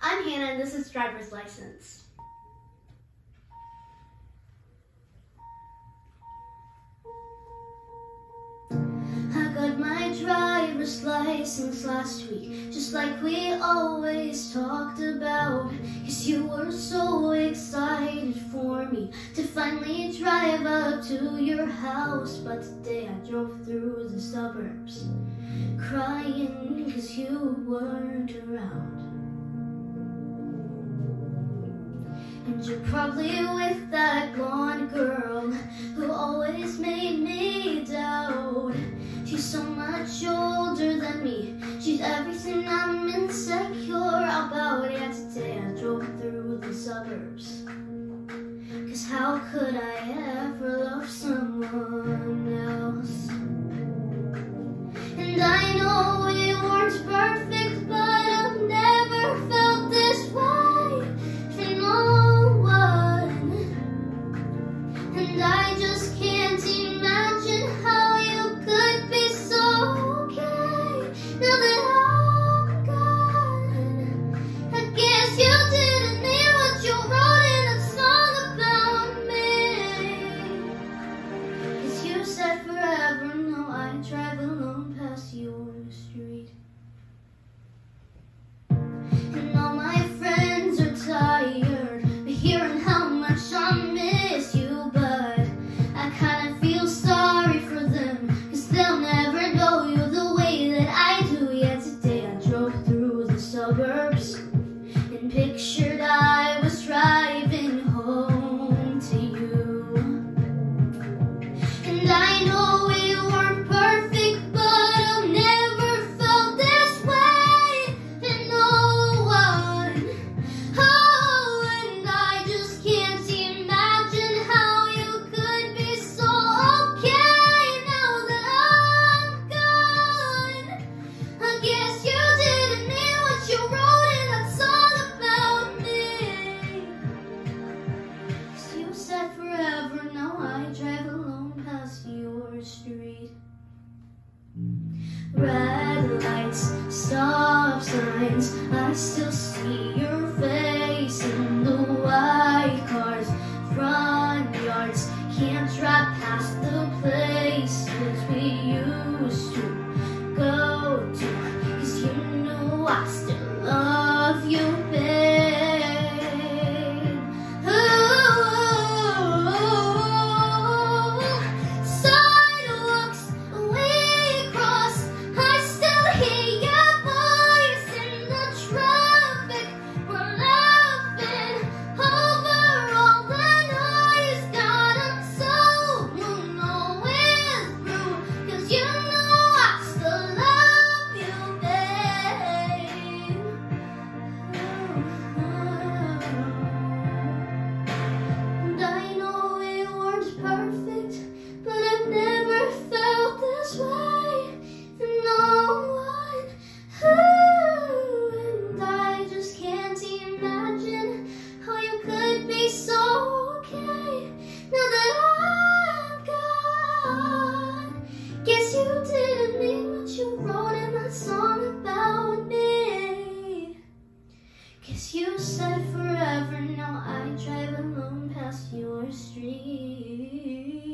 I'm Hannah and this is Driver's License. I got my driver's license last week, just like we always talked about. Cause you were so excited for me to finally drive up to your house. But today I drove through the suburbs, crying cause you weren't around. you're probably with that blonde girl who always made me doubt. She's so much older than me. She's everything I'm insecure about. Yeah, today I drove through the suburbs. Cause how could I ever love someone? 最。I still see your face in the white cars. Front yards can't drive past the places we used to go to. Cause you said forever, now I drive alone past your street.